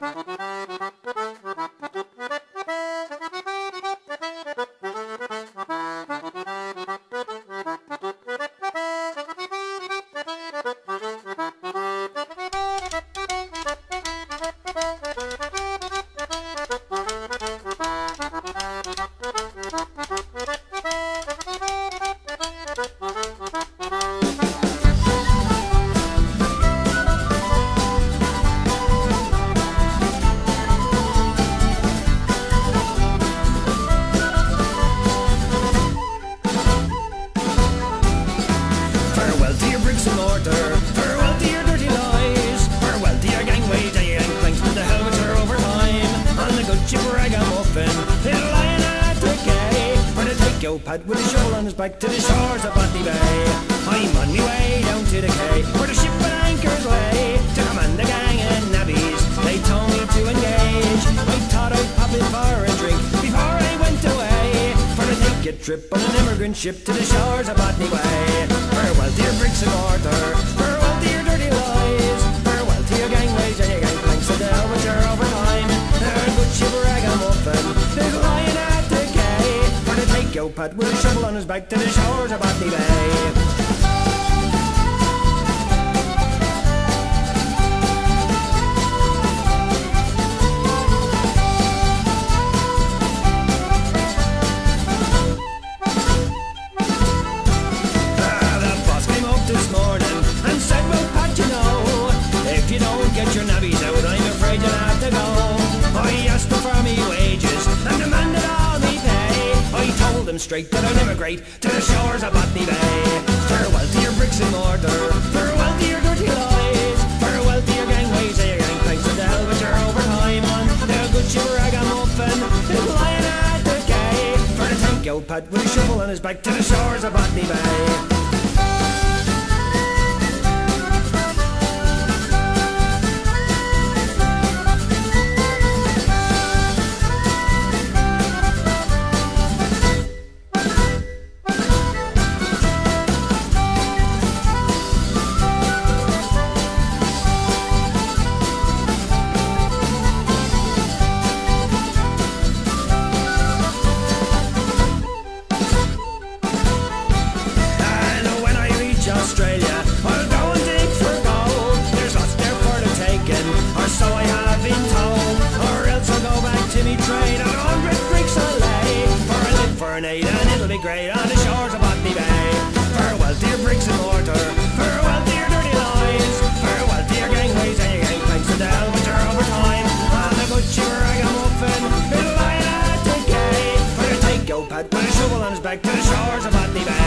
Farewell Farewell to your dirty lies. Farewell to your gangways and planks with the helmets are over time. On the good ship ragamuffin, little lion at the gay. For to take your Pat with a shovel on his back to the shores of Botany Bay. I'm on my way down to the quay where the ship and anchors lay. To command the gang and navvies, they told me to engage. I thought I'd pop in for a drink before I went away. For to take a trip on immigrant ship to the shores of Botany Bay. Farewell to your bricks and mortar. Farewell to your dirty lies. Farewell to your gangways and your gangplanks and the helmets are over time. They're good ship ragamuffin. A lion at the quay. For to take your Pat with a shovel on his back to the shores of Botany Bay. Him straight that I'd emigrate to the shores of Botany Bay. Farewell to your bricks and mortar, farewell to your dirty lies, farewell to your gangways. And your gangplanks and the helmets are over time. On the good ship ragamuffin, is lying at the quay for the tank out Pat with a shovel on his back to the shores of Botany Bay. grey on the shores of Botany Bay. Farewell, dear bricks and mortar. Farewell, dear dirty lies. Farewell, dear gangways and your gangplanks and the winter over time. On the good shiver I got muffin, it'll lie at decay. Put a take your pet put a shovel on his back to the shores of Botany Bay.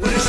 God.